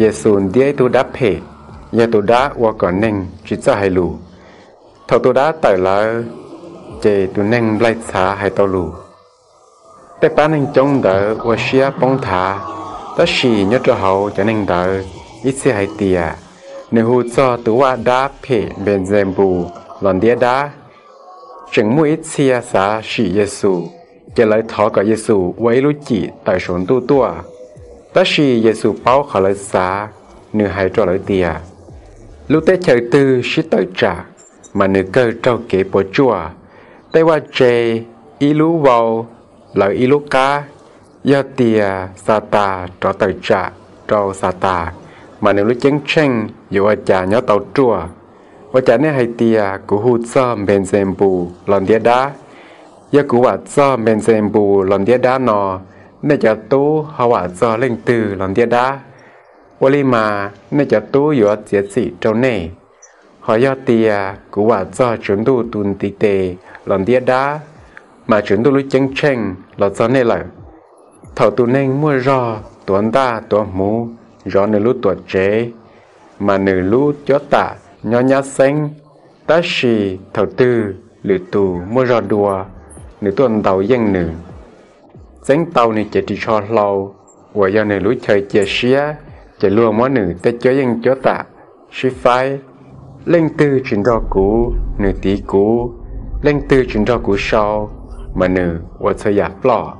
Yesu đi tu đã phê giờ tu đã qua còn neng chỉ cho hai lù. Thầu tu đã tại là chế tu neng lại xa hai tàu lù. Để neng trong đỡ qua xia bông thả ta xì nhớ cho hậu cho neng đỡ, ít xe hai nếu cho tu qua đã phê bên dèm bù, lòn đĩa đá, chừng mua ít xe xa lại thọ cả với lũ chỉ tại sốn tu tua ta xì giê xu báo khả lợi xa nữ hãy cho lợi tìa lúc tế chờ tư, xí tới trả mà nữ cơ trao kế bỏ chùa. Tay qua chê y lú vào lợi y lú cá. Do tìa, sa ta trọ tới trả trâu sa ta mà nữ lúc chén chanh, dù ở chả nhó tàu chùa và trả nên hai tìa của hụt sơ bên dèm bù lòn đĩa đá. Do của hụt sơ bên dèm bù lòn đĩa đá nò nè chả tu họ vợ cho linh từ lòng đĩa đá và li mà nè chả tu yếu chết sĩ trong này họ do tìa của vợ cho chúng tu tuần tì tề lòng đĩa đá mà chúng tu lúc chân chân là cho nè là thầu tu nên mua rò tuấn ta tuấn mũ rò nửa lúc tuần chế mà nửa lúc cho tạ nhỏ nhá xanh ta xì thầu tư lửa tù mua rò đùa nửa tuần tàu dân nửa sáng tàu này chạy chỉ cho lâu. Và giờ này lũ chơi chạy xía chạy luôn món nữ tới chơi yên chỗ tạ. Xí phái, lên tư chuyện đó cũ, nữ tí cũ. Lên tư chuyện đó cũ sau, mà nữ và thời gian lọ